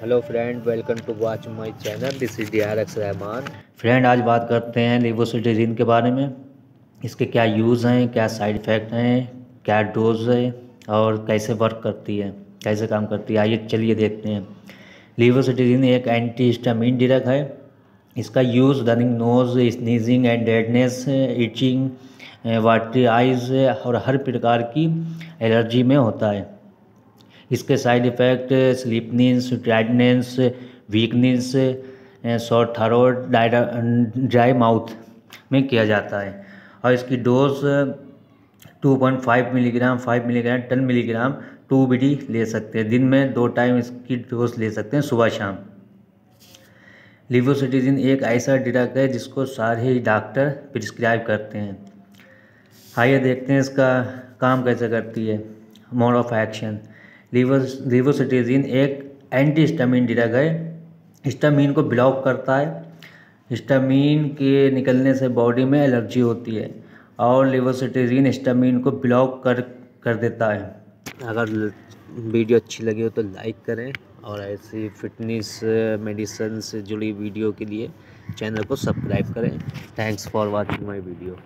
Hello friend welcome to watch my channel this is D R X Rahman friend आज बात करते हैं लिवोसिटीजिन के बारे में। इसके क्या यूज़ हैं, क्या साइड इफ़ेक्ट हैं, क्या डोज है और कैसे वर्क करती है, कैसे काम करती है। आइए चलिए देखते हैं। लिवोसिटीजिन एक एंटी हिस्टामिन ड्रग है। इसका use running nose sneezing and deadness itching watery eyes और हर प्रकार की एलर्जी में होता है। इसके side effect sleepiness tightness weakness short thyroid dry mouth में किया जाता है। और इसकी dose 2.5 milligram 5 milligram 10 milligram two BD ले सकते हैं। दिन में दो टाइम इसकी डोज ले सकते हैं सुबह शाम। लिवोसिटीजिन एक ऐसा ड्रग है जिसको सारे ही डॉक्टर प्रिस्क्राइब करते हैं। आइए देखते हैं इसका काम कैसे करती है। मोड ऑफ़ एक्शन लिवोसिटीजिन एक एंटी हिस्टामिन ड्रग है। हिस्टामिन को ब्लॉक करता है। हिस्टामिन के निकलने से बॉडी में एलर्जी होती है और लिवोसिटीजिन हिस्टामिन को ब्लॉक कर कर देता है। अगर वीडियो अच्छी लगी हो तो लाइक करें और ऐसी फिटनेस मेडिसन से जुड़ी वीडियो के लिए चैनल को सब्सक्राइब करें। Thanks for watching my video